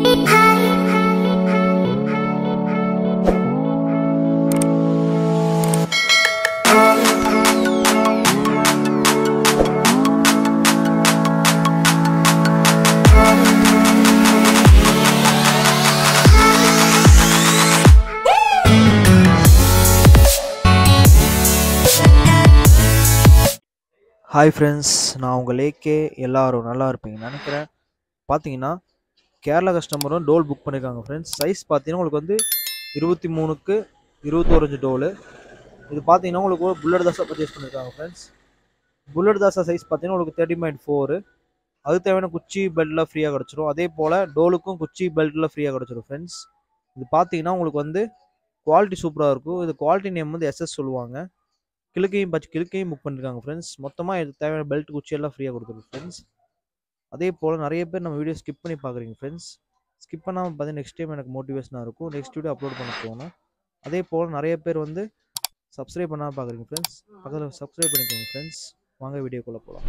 Hi friends நான் உங்கள் லேக்கே எல்லோரும் நல்லா இருப்பீங்கன்னு நினைக்கிறேன். பார்த்தீங்கன்னா கேரளா கஸ்டமரும் டோல் புக் பண்ணியிருக்காங்க ஃப்ரெண்ட்ஸ் சைஸ் பார்த்தீங்கன்னா உங்களுக்கு வந்து இருபத்தி மூணுக்கு இருபத்தோரஞ்சு டோலு இது பார்த்தீங்கன்னா உங்களுக்கு ஒரு புல்லட் தாசா பர்ச்சேஸ் பண்ணியிருக்காங்க ஃப்ரெண்ட்ஸ் புல்லட் தாசா சைஸ் பார்த்தீங்கன்னா உங்களுக்கு தேர்ட்டி பாயிண்ட் ஃபோரு அது தேவையான குச்சி பெல்ட்லாம் ஃப்ரீயாக கிடச்சிரும். அதே போல் டோலுக்கும் குச்சி பெல்ட்லாம் ஃப்ரீயாக கிடச்சிரும் ஃப்ரெண்ட்ஸ் இது பார்த்தீங்கன்னா உங்களுக்கு வந்து குவாலிட்டி சூப்பராக இருக்கும். இது குவாலிட்டி நேம் வந்து எஸ்எஸ் சொல்லுவாங்க. கிழக்கையும் பச்சு கிழக்கையும் புக் பண்ணியிருக்காங்க ஃப்ரெண்ட்ஸ் மொத்தமாக இது தேவையான பெல்ட் குச்சி எல்லாம் ஃப்ரீயாக கொடுத்துருக்கு ஃப்ரெண்ட்ஸ் அதே போல் நிறைய பேர் நம்ம வீடியோ ஸ்கிப் பண்ணி பார்க்குறீங்க ஃப்ரெண்ட்ஸ் ஸ்கிப் பண்ணாமல் பார்த்தீங்கன்னா நெக்ஸ்ட் டைம் எனக்கு மோட்டிவேஷனாக இருக்கும். நெக்ஸ்ட் வீடியோ அப்லோட் பண்ண போகணும் அதே போல் நிறைய பேர் வந்து சப்ஸ்கிரைப் பண்ணாமல் பார்க்குறீங்க ஃப்ரெண்ட்ஸ் பக்கத்தில் சப்ஸ்கிரைப் பண்ணிக்கோங்க ஃப்ரெண்ட்ஸ் வாங்க வீடியோக்குள்ளே போகலாம்